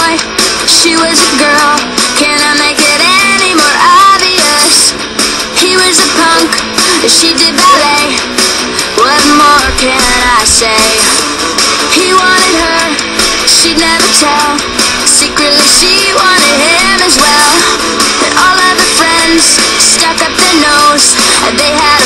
boy, she was a girl. Can I make it any more obvious? He was a punk, she did ballet. What more can I say? He wanted her, she'd never tell. Secretly she wanted him as well. And all of her friends stuck up their nose. They had